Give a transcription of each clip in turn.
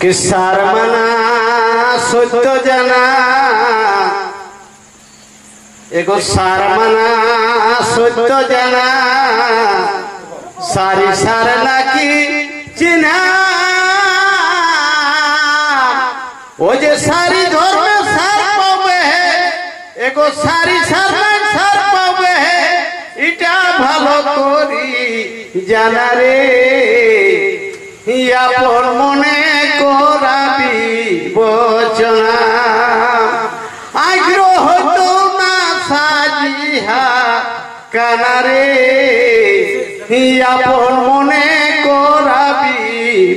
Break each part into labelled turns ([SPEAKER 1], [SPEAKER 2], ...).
[SPEAKER 1] কিসার মানা, সত্য জানা। এগো সার মানা, সত্য জানা। সারি সার নাকি চিনা। ও যে সারি ধর্মে সার পাবে এগো সারি সার সার পাবে এটা ভালো করি জানা রে। আপন মনে কানারে আপন মনে করাবি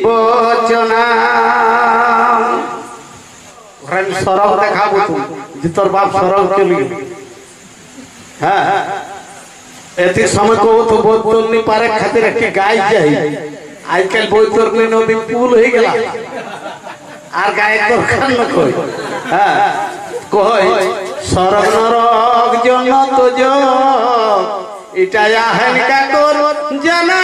[SPEAKER 1] বচনা। সরব দেখাবো যে তোর বাপ সরব চলে গেল। হ্যাঁ এতে সময় কো বৈতরণী পারে খাতির একটি গাই যাই। আজকাল বৈতরণী নদী পুল হয়ে গেল। আর গায়ের দরকার না কই। হ্যাঁ কই? সরব নরক জন তো এটা আহেন কাকর জানা।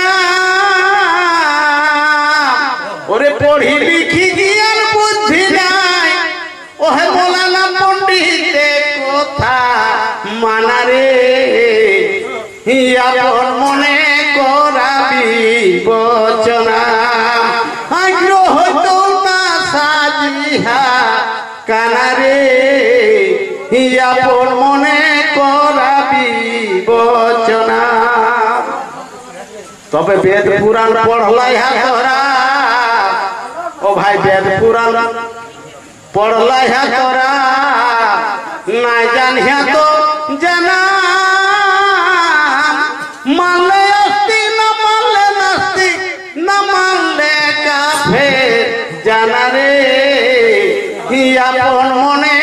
[SPEAKER 1] ওরে পড়ি লিখি জ্ঞান বুদ্ধি নাই। ওহে বলালা পণ্ডিতে কথা মানারে আপন মনে করাবি বচনা। আগ্রহ তো না সাজিহা কানারে আপন মনে তবে বেদ পুরাণ পড়লাই হা তোরা। ও ভাই, বেদ পুরাণ পড়লাই হা তোরা। না জানিয়া তো জানা। মানলে আপন মনে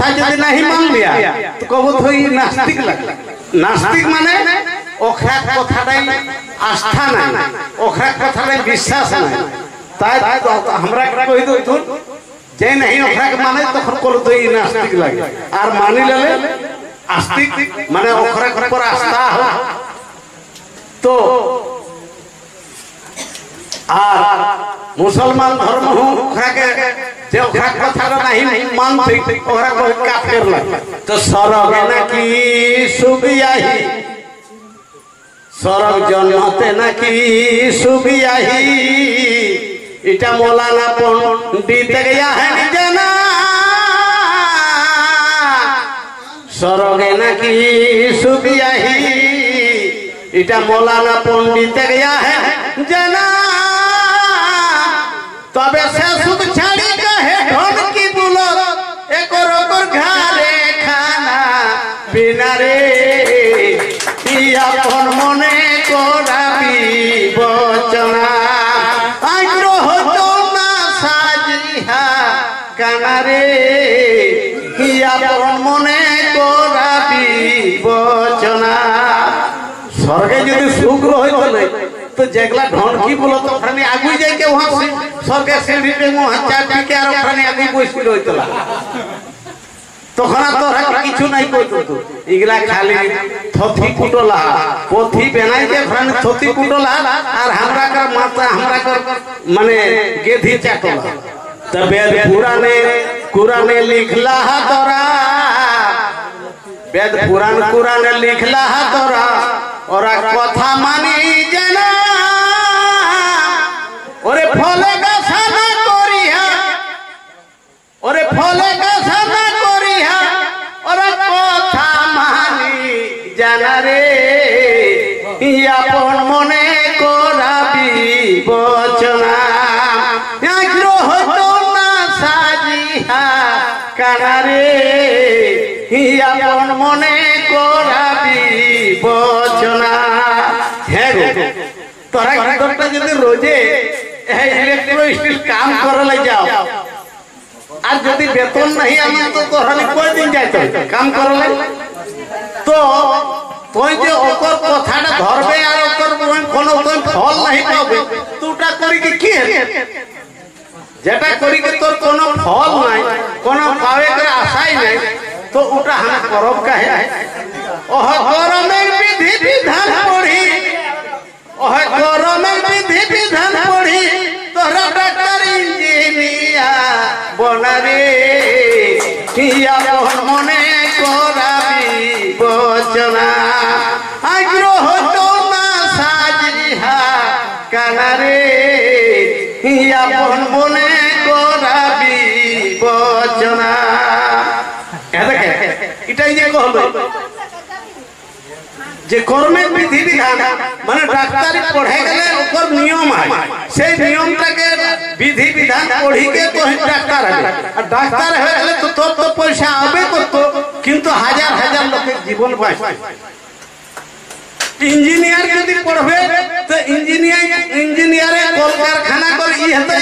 [SPEAKER 1] কথা যদি নাহি মানলিয়া তো কব থই নাস্তিক লাগলা নাস্তিক মানে অখরা কথাটাই আস্থা নাই অখরা কথাটাই বিশ্বাস নাই। তাই আমরা কই দই যে নাহি অখরা মানে তখন কল দই নাস্তিক লাগে। আর মানি লেলে আস্তিক মানে অখরা পর আস্থা তো, আর মুসলমান ধর্ম ওখাকে যে ওখা কথাটা নাহি মানতে ওরা কই কাফের লাগে। তো সরগে নাকি সুবিয়াহি? সরগ জন্মতে নাকি সুবিয়াহি? এটা মোলানা পণ্ডিত গয়া হ্যাঁ জানা। সরগে নাকি সুবিয়াহি? এটা মোলানা পণ্ডিত গয়া হ্যাঁ জানা। তবে সে শুধু ছাড়ি কহে ধন কি দুলো একর ওপর ঘারে খানা বিনা রে। আপন মনে করাবি বচনা? আগ্রহ না সাজিহা কানারে আপন মনে তো যেগুলা ঢনকি বলো তো ওখানে আগুই যাই কে ওহা স্বর্গে সিঁড়িতে মোহা চারদিকে আর ওখানে আগুই বসছিল হইতলা তখন আর তোরা কিছু নাই কইতো তো। এগুলা খালি থথি কুটলা পথি বেনাই যে ওখানে থথি কুটলা আর আমরা কার মাথা আমরা কার মানে গেধি চাটলা তবে পুরানে কুরানে লিখলা তোরা বেদ পুরাণ কুরানে লিখলা তোরা ওরা কথা মানি জানা। আপন মনে করাবি বচনা। আগ্রহ না সাজিহা কানারে আপন মনে করাবি বচনা। হ্যাঁ তোরা ভিতরটা যদি রোজে এই ইলেকট্রো স্টিল কাম করলে যাও, আর যদি বেতন নাই আমার তো তোহলে কয়দিন যাইতো কাম করলে? তুই যে ওকর কথাটা ধরবে আর ওকর কোনো তুই ফল নাই পাবে, তুটা করি কি কি যেটা করি কি তোর কোনো ফল নাই, কোনো পাবে করে আশাই নাই, তো ওটা हम করব কাহে? ওহ গরমের বিধি বিধান পড়ি ওহ বিধি বিধান পড়ি, তোরা ডাক্তার ইঞ্জিনিয়ার বনারে মনে তো এটাই যে কর্মের বিধি বিধান মানে ডাক্তারি পড়ে গেলে ওপর নিয়ম হয়। সেই নিয়মটাকে বিধি বিধান পড়িকে তো ডাক্তার হবে। আর ডাক্তার হয়ে গেলে তো তোর তো পয়সা হবে করতো কিন্তু হাজার হাজার লোকের জীবন ইঞ্জিনিয়ার যদি পড়বে, তো ইঞ্জিনিয়ার, ইঞ্জিনিয়ারে কলকারখানা করে ই হতে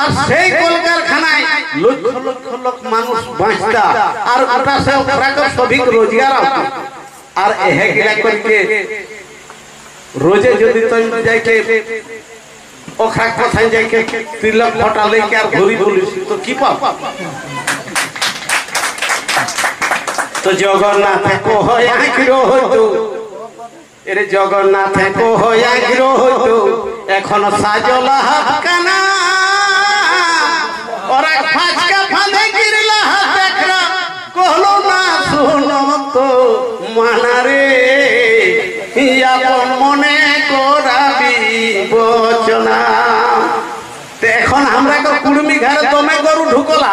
[SPEAKER 1] আর সেই কলকারখানায় লক্ষ লক্ষ লোক মানুষ বাঁচতা। আর ওটা সে ওরা সবিক রোজগার হতো আর এহে গিলা করকে রোজে যদি তুমি যাইকে ওখা কোথায় যাইকে তিলক ফটা লইকে আর ঘুরি বলিস, তো কি পাব? তো জগন্নাথ কহয় আখিরো হতো এর জগন্নাথ কহয় এখন সাজলা হাফকানা না শোনো তো মানারে। মনে করাবি বচনা। এখন আমরা কুড়মি ঘরে দমে গরু ঢুকলা